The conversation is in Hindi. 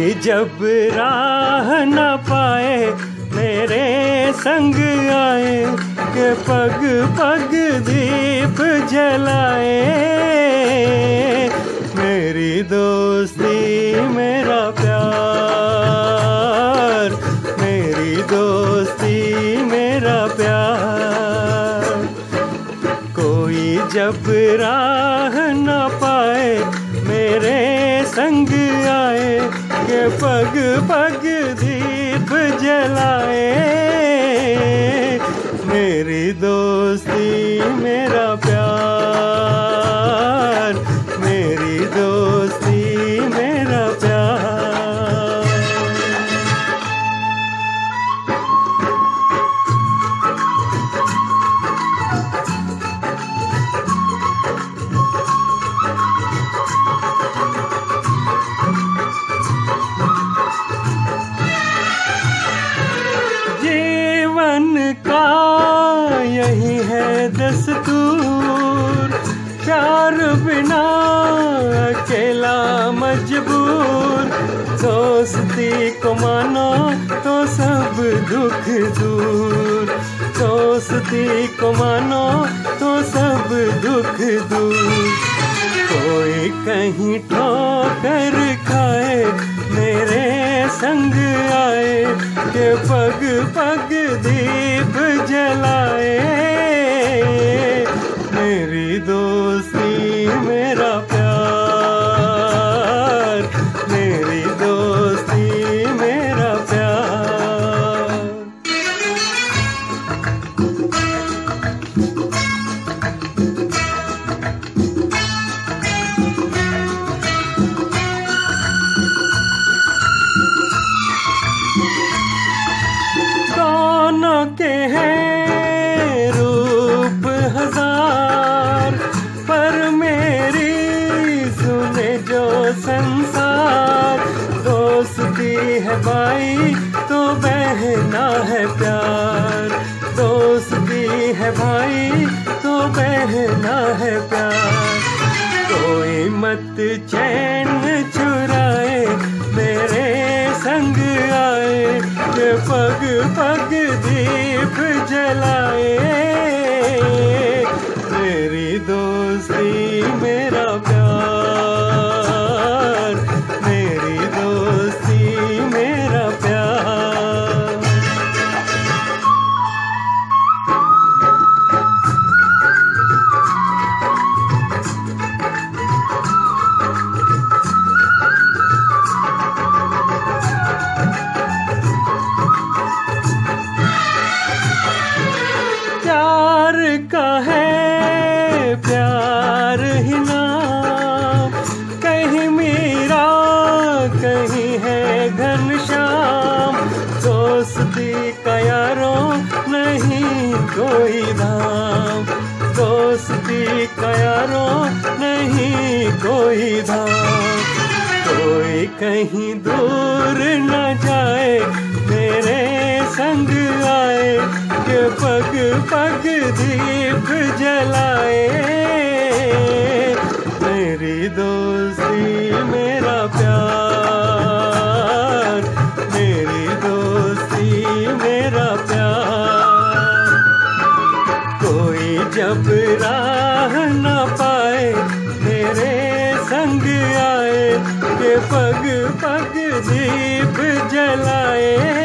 जब राह न पाए, मेरे संग आए, के पग पग दीप जलाए। मेरी दोस्ती, मेरा प्यार, मेरी दोस्ती, मेरा प्यार। कोई जब राह न पाए, मेरे संग आए पग पग दीप जलाए। प्यार बिना अकेला मजबूर, दोस्ती को मानो तो सब दुख दूर। दोस्ती को मानो तो सब दुख दूर। कोई कहीं ठोकर खाए, मेरे संग आए, के पग पग दीप जलाए के हैं, रूप हज़ार, पर मेरी सुने जो संसार, दोस्ती है भाई तो बहना है प्यार। दोस्ती है भाई तो बहना है प्यार। कोई मत चैन चुराए मेरे संग आए पग पग दीप जलाए दोस्ती का यारों, नहीं कोई धाम। दोस्ती का यारों, नहीं कोई धाम। कोई कहीं दूर न जाए मेरे संग आए। के पग पग दीप जलाए राह न पाए मेरे संग आए के पग पग दीप जलाए।